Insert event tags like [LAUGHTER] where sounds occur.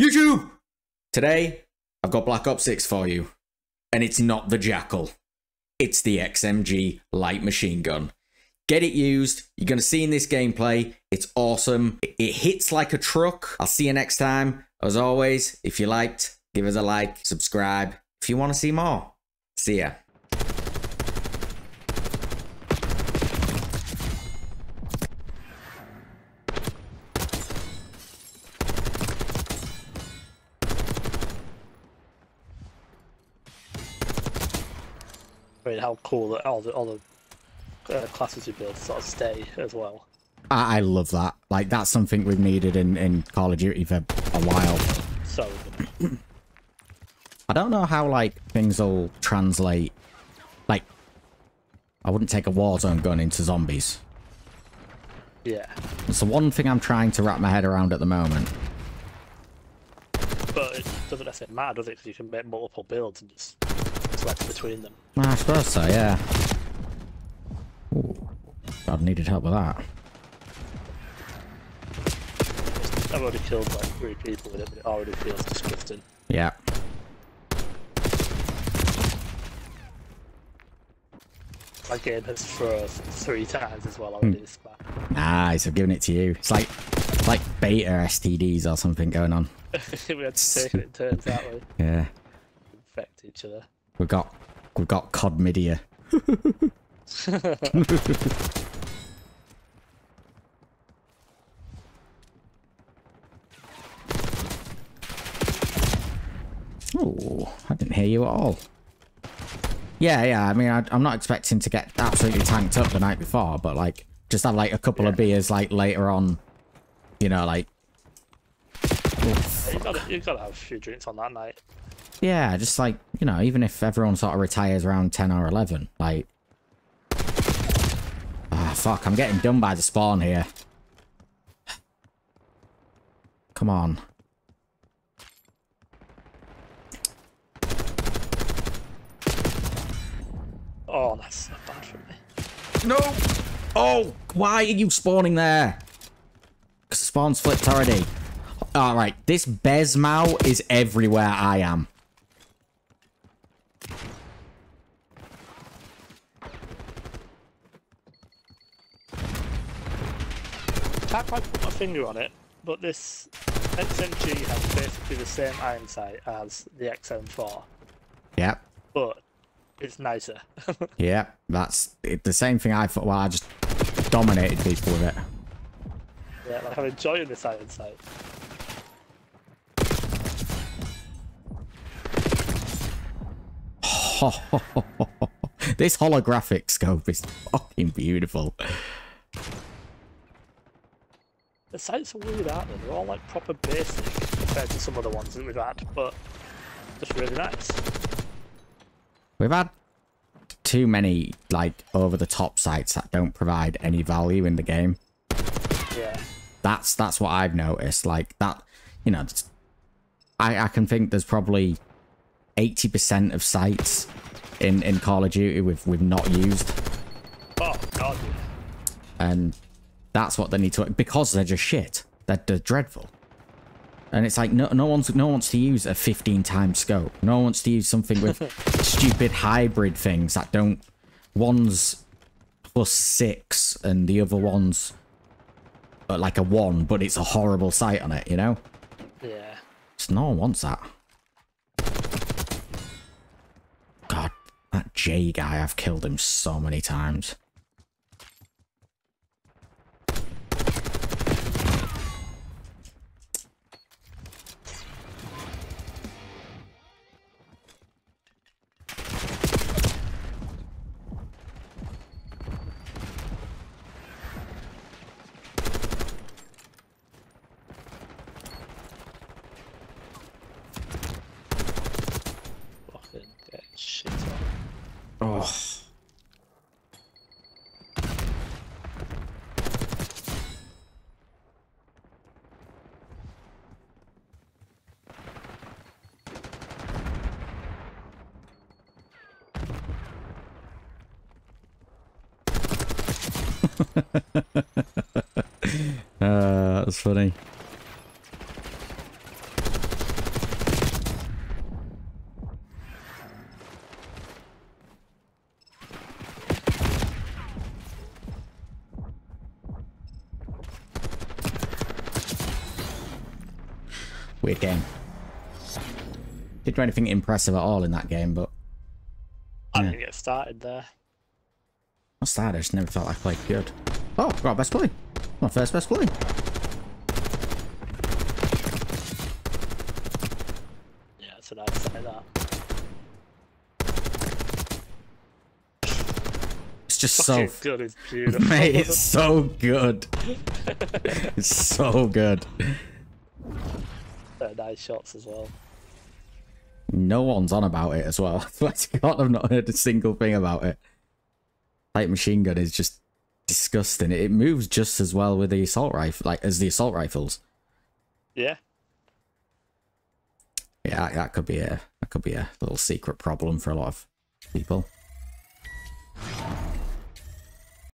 YouTube! Today, I've got Black Ops 6 for you. And it's not the Jackal. It's the XMG light machine gun. Get it used. You're going to see in this gameplay. It's awesome. It hits like a truck. I'll see you next time. As always, if you liked, give us a like, subscribe if you want to see more. See ya. I mean, how cool that all the all the uh, classes you build sort of stay as well. I, I love that. Like that's something we've needed in in Call of Duty for a while. So. [CLEARS THROAT] I don't know how like things will translate. Like, I wouldn't take a Warzone gun into zombies. yeah, It's the one thing I'm trying to wrap my head around at the moment. but it doesn't necessarily matter, does it? Because you can make multiple builds and just select between them. I suppose so, yeah. Ooh, God needed help with that. I've already killed like three people with it, but it already feels disgusting. Yeah. My game has froze three times as well already this map. Nice, I've given it to you. It's like like beta STDs or something going on. [LAUGHS] we had to take it turns that way, [LAUGHS] Yeah. infect each other. We've got we've got COD midia. [LAUGHS] Oh, I didn't hear you at all. Yeah, yeah. I mean, I, I'm not expecting to get absolutely tanked up the night before, but like, just have like a couple of beers like later on. You know, like You gotta, you gotta have a few drinks on that night. Yeah, just like, you know, even if everyone sort of retires around 10 or 11, like... Ah, fuck, I'm getting done by the spawn here. Come on. Oh, that's not bad for me. No! Oh, why are you spawning there? Because the spawn's flipped already. Alright, this Besmau is everywhere I am. Can't quite put my finger on it, but this XMG has basically the same iron sight as the XM4, Yep. but it's nicer. [LAUGHS] Yeah, that's the same thing I thought. Well, I just dominated people with it. yeah, like I'm enjoying this iron sight. [LAUGHS] this holographic scope is fucking beautiful. The sights are weird, aren't they? They're all like proper basic compared to some of the ones that we've had, but just really nice. We've had too many like over the top sites that don't provide any value in the game. Yeah. That's that's what I've noticed. Like that, you know, I I can think there's probably eighty percent of sites in in Call of Duty we've we've not used. Oh god, and that's what they need to because they're just shit. They're, they're dreadful. And it's like no no one's no one wants to use a 15 times scope. No one wants to use something with [LAUGHS] stupid hybrid things that don't one's plus six and the other one's uh, like a one, but it's a horrible sight on it, you know? Yeah. Just no one wants that. God, that J guy, I've killed him so many times. [LAUGHS] uh, that's funny. Weird game. Didn't do anything impressive at all in that game, but... I didn't get started there. I started. I just never felt I played good. Oh, got best play. My first best play. Yeah, so I'd say that. It's just so, good is [LAUGHS] beautiful. mate. It's so good. [LAUGHS] it's so good. Uh, nice shots as well. No one's on about it as well. [LAUGHS] I swear to God, I've not heard a single thing about it light machine gun is just disgusting. It moves just as well with the assault rifle, like as the assault rifles. Yeah. Yeah, that, could be a that could be a little secret problem for a lot of people.